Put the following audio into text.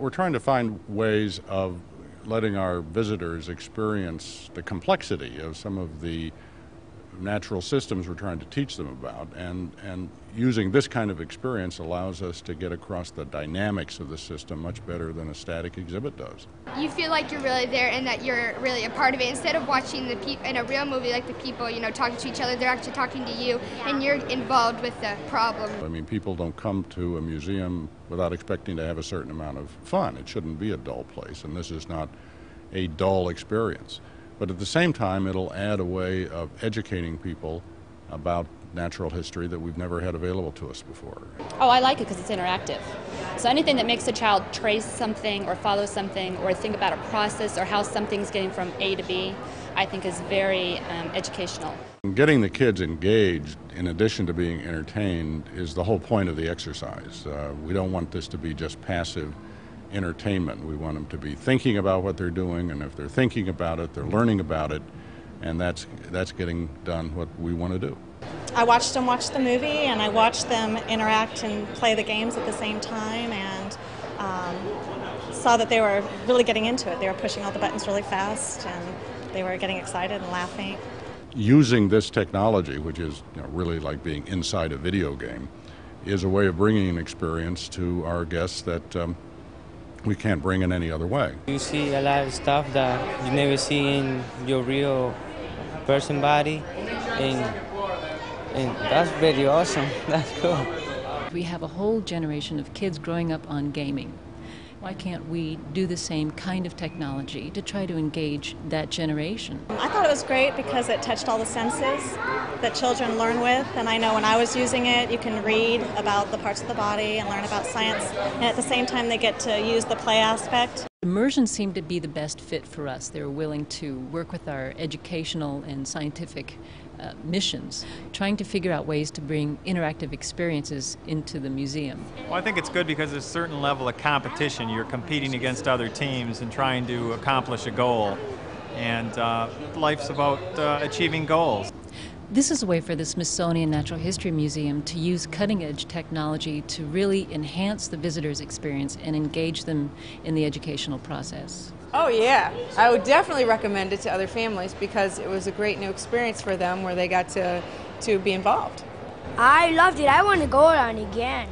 we're trying to find ways of letting our visitors experience the complexity of some of the natural systems we're trying to teach them about. And, and using this kind of experience allows us to get across the dynamics of the system much better than a static exhibit does. You feel like you're really there and that you're really a part of it. Instead of watching the pe- in a real movie, like the people, you know, talking to each other, they're actually talking to you and you're involved with the problem. I mean, people don't come to a museum without expecting to have a certain amount of fun. It shouldn't be a dull place, and this is not a dull experience. But at the same time, it'll add a way of educating people about natural history that we've never had available to us before. Oh, I like it because it's interactive. So anything that makes a child trace something or follow something or think about a process or how something's getting from A to B, I think is very um, educational. Getting the kids engaged, in addition to being entertained, is the whole point of the exercise. Uh, we don't want this to be just passive entertainment. We want them to be thinking about what they're doing, and if they're thinking about it, they're learning about it, and that's that's getting done what we want to do. I watched them watch the movie, and I watched them interact and play the games at the same time, and um, saw that they were really getting into it. They were pushing all the buttons really fast, and they were getting excited and laughing. Using this technology, which is you know, really like being inside a video game, is a way of bringing an experience to our guests that. Um, we can't bring in any other way. You see a lot of stuff that you never see in your real person body, and, and that's very awesome. That's cool. We have a whole generation of kids growing up on gaming. Why can't we do the same kind of technology to try to engage that generation? I thought it was great because it touched all the senses that children learn with. And I know when I was using it, you can read about the parts of the body and learn about science. And at the same time, they get to use the play aspect. Immersion seemed to be the best fit for us. They were willing to work with our educational and scientific uh, missions, trying to figure out ways to bring interactive experiences into the museum. Well, I think it's good because there's a certain level of competition. You're competing against other teams and trying to accomplish a goal. And uh, life's about uh, achieving goals. This is a way for the Smithsonian Natural History Museum to use cutting edge technology to really enhance the visitor's experience and engage them in the educational process. Oh, yeah. I would definitely recommend it to other families because it was a great new experience for them where they got to, to be involved. I loved it. I want to go on again.